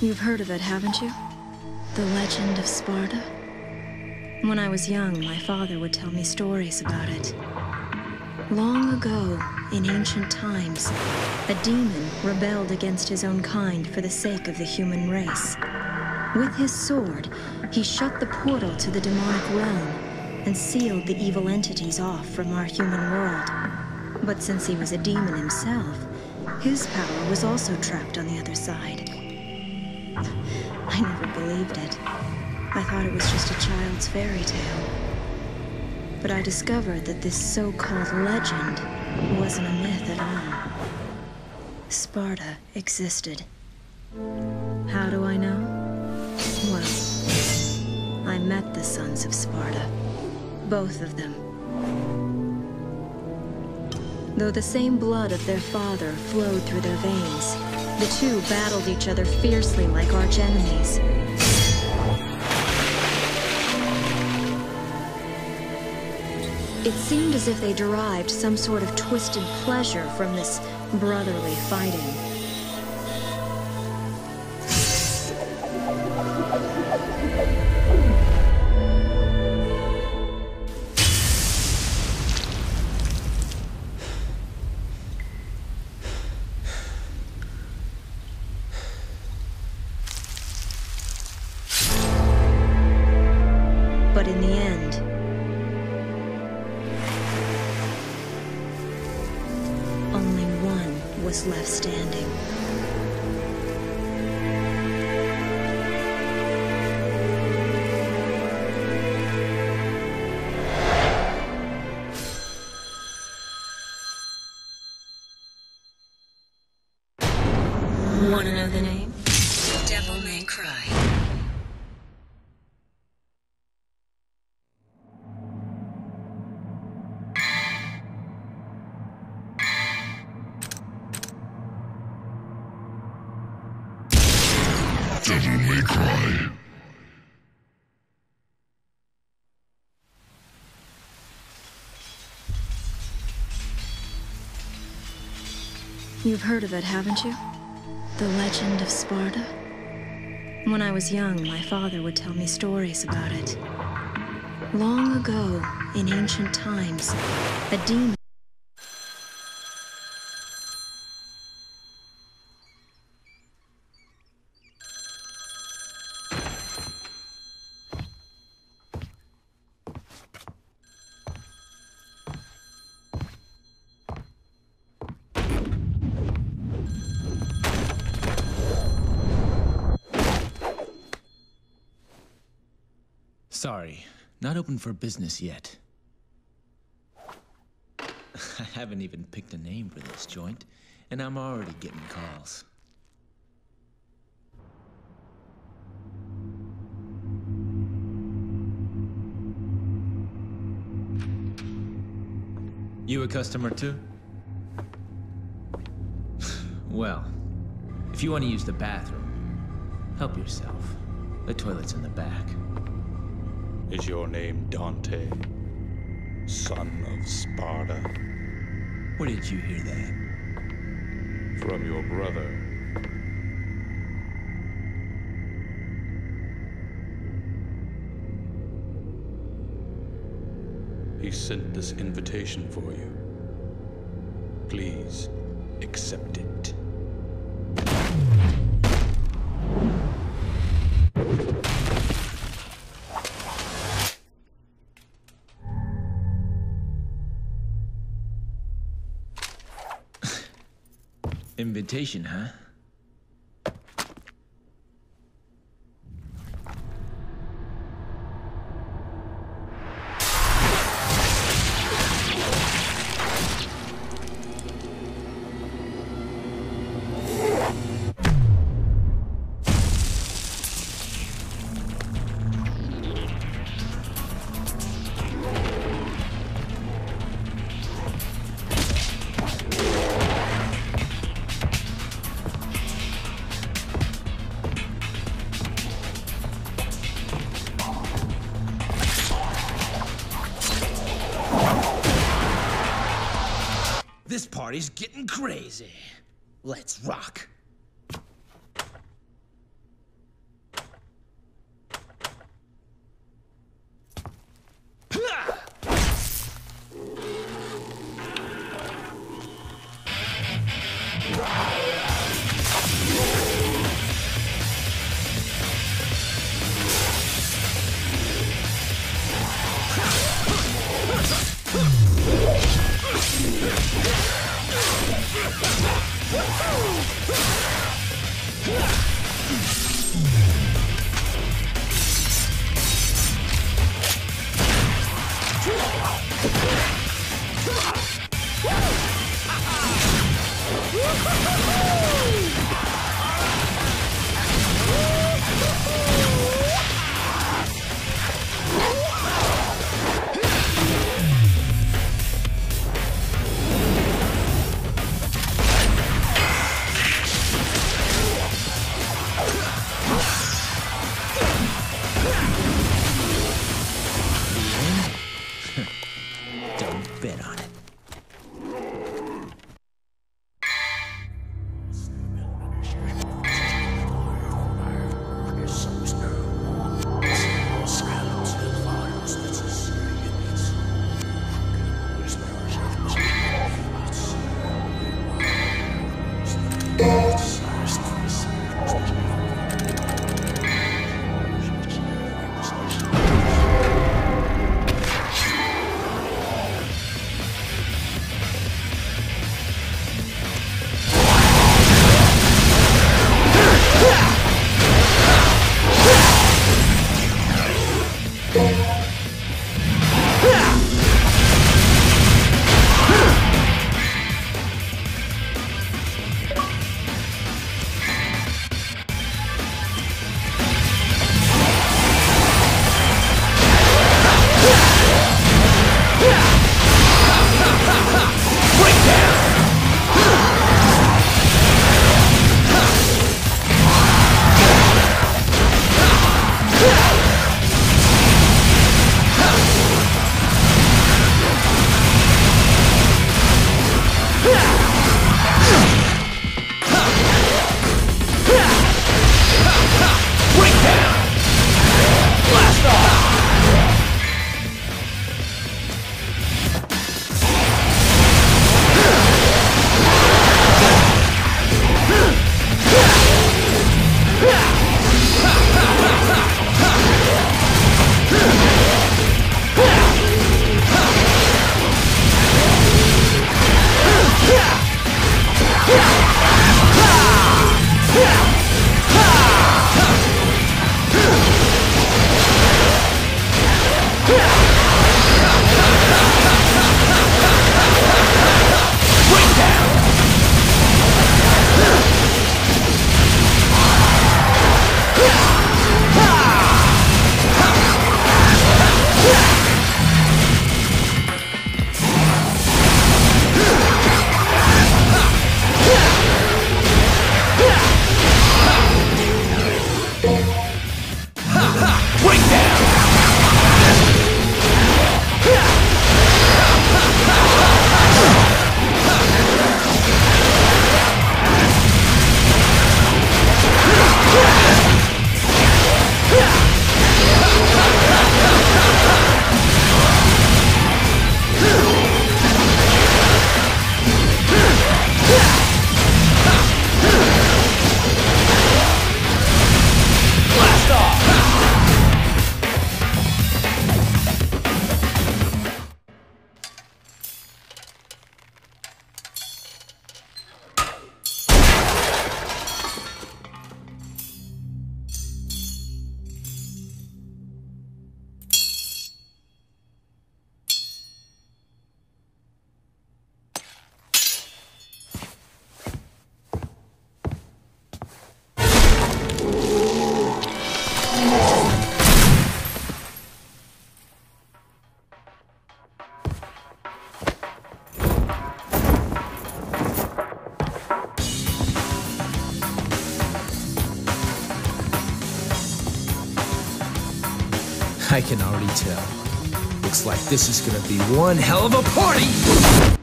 You've heard of it, haven't you? The legend of Sparda? When I was young, my father would tell me stories about it. Long ago, in ancient times, a demon rebelled against his own kind for the sake of the human race. With his sword, he shut the portal to the demonic realm and sealed the evil entities off from our human world. But since he was a demon himself, his power was also trapped on the other side. I never believed it. I thought it was just a child's fairy tale. But I discovered that this so-called legend wasn't a myth at all. Sparda existed. How do I know? Well, I met the sons of Sparda. Both of them. Though the same blood of their father flowed through their veins, the two battled each other fiercely like arch-enemies. It seemed as if they derived some sort of twisted pleasure from this brotherly fighting. Left standing. Cry. You've heard of it, haven't you? The legend of Sparda? When I was young, my father would tell me stories about it. Long ago, in ancient times, a demon. Sorry, not open for business yet. I haven't even picked a name for this joint, and I'm already getting calls. You a customer too? well, if you want to use the bathroom, help yourself. The toilet's in the back. Is your name Dante, son of Sparda? Where did you hear that? From your brother. He sent this invitation for you. Please accept it. Invitation, huh? Party's getting crazy. Let's rock. Woohoo! I can already tell. Looks like this is gonna be one hell of a party!